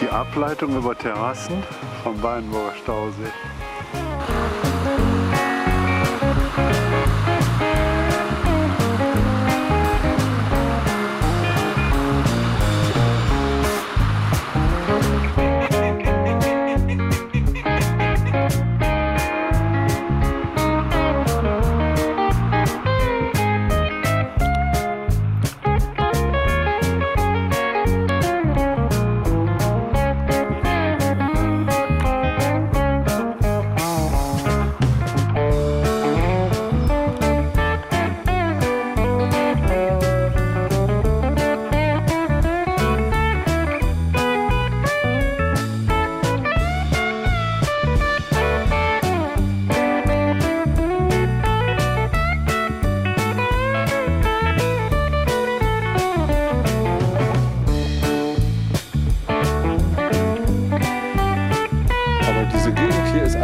die Ableitung über Terrassen vom Weinburger Stausee. Das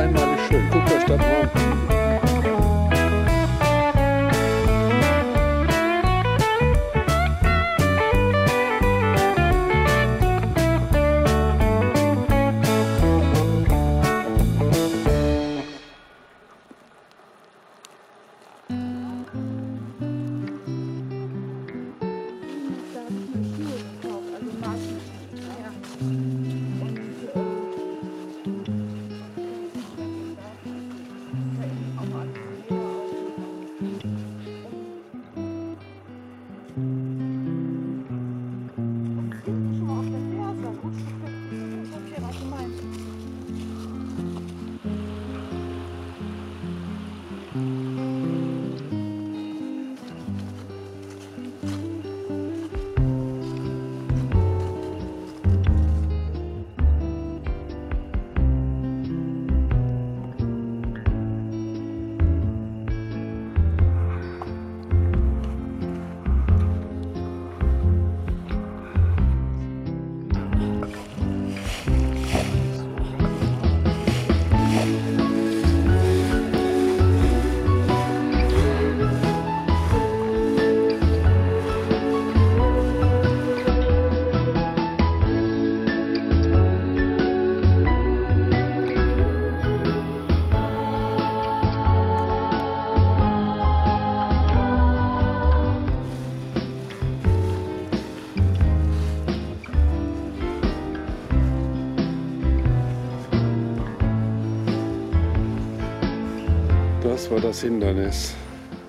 war das Hindernis,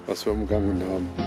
was wir umgangen haben.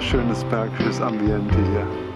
Schönes bergisches Ambiente hier.